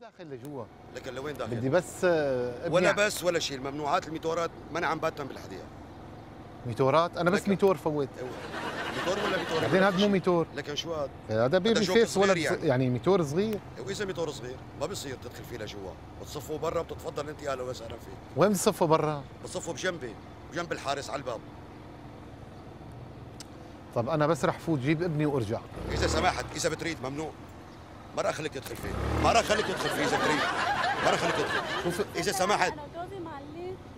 داخل لجوا. لكن لوين داخل؟ بدي بس آه، أبني ولا بس ولا شيء. الممنوعات الميتورات منعا باتا بالحديقة. ميتورات؟ أنا بس ميتور فوت. أيوة. ميتور ولا ميتور؟ بعدين هذا مو ميتور. لكن شو هذا هذا baby face ولا يعني. يعني ميتور صغير. واذا ميتور صغير ما بصير تدخل فيه لجوا. بتصفوا برا بتتفضل أنت أهلا وسهلا فيه. وين بصفه برا؟ بتصفوا بجنبي بجنب الحارس على الباب. طب أنا بس رح فوت جيب ابني وأرجع. إذا سمحت إذا بتريد ممنوع. ما راح اخليك تدخل فيه. ما راح اخليك تدخل فيه ما راح اخليك تدخل شوف. إذا سمحت.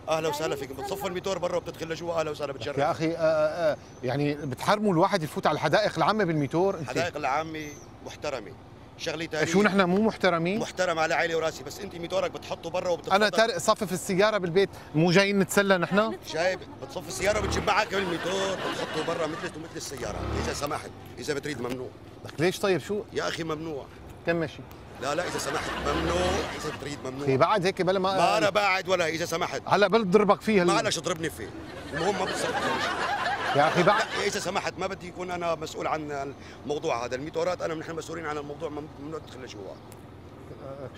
أهلا وسهلا فيك. بتصفوا الميتور برا وبتدخل لجوا. أهلا وسهلا يا بتشرف أخي آه آه يعني بتحرموا الواحد يفوت على الحدائق العامة بالميتور؟ أنت الحدائق العامة محترمة. شغلي ثانية شو نحن مو محترمين؟ محترم على عيني وراسي بس أنت ميتورك بتحطه برا وبتتفضل. أنا تارق صفف السيارة بالبيت مو جايين نتسلى نحن؟ شايف بتصف السيارة بتجيب معك الميتور بتحطه برا مثل مثل السيارة. إذا سمحت. إذا بتريد ممنوع. لك ليش طيب؟ شو؟ يا أخي ممنوع. كم ماشي. لا لا إذا سمحت. ممنوع. إذا بتريد أخي ممنوع بعد هيك بلا ما ما أنا باعد ولا إذا سمحت. هلا بضربك فيها ما ال- علش تضربني فيه. المهم ما بتصير. فيه. يا أخي بعد لا، إذا سمحت ما بدي يكون أنا مسؤول عن الموضوع هذا. الميتورات أنا نحن مسؤولين عن الموضوع. مم- ممنوع تدخل لجوا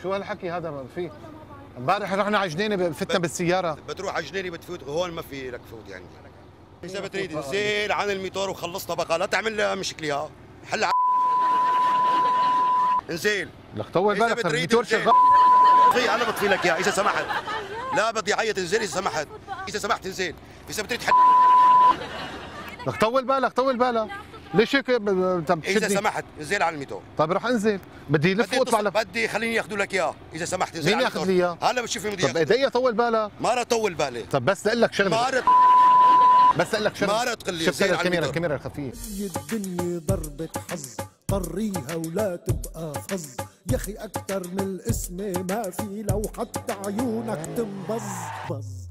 شو هالحكي هذا؟ ما في. امبارح رحنا على جنينة فتنا بالسيارة. بتروح على جنيني بتفوت. هون ما في لك فوت يعني. إذا بتريد انزل عن الميتور وخلصنا بقى لا تعمل مشكلة. ها حل انزل لك طول بالك انزل. شغال. طفي أنا بطفي لك اياه إذا سمحت. لا بدي عيط انزل إذا سمحت. إذا سمحت انزل إذا بتريد حل لك طول بالك طول بالك. ليش هيك طب إذا سمحت انزل عن الميتور طب رح انزل بدي بدي وأطلع لك. بدي خليني ياخذوا لك اياه إذا سمحت انزل مين على ياخذ. لي إياه؟ هلا بتشوف مين بده طب إيدي طول بالك. ما رح طول بالي. طب بس أقول لك شغلة. ما رح بس أقول لك شغلة. ما رح تقول لي شوف على الكاميرا. الكاميرا الخفيه الدنيا ضربة حظ. طريها ولا تبقى فظ. يا أخي أكتر من الاسم ما في لو حتى عيونك تنبظ. بظ.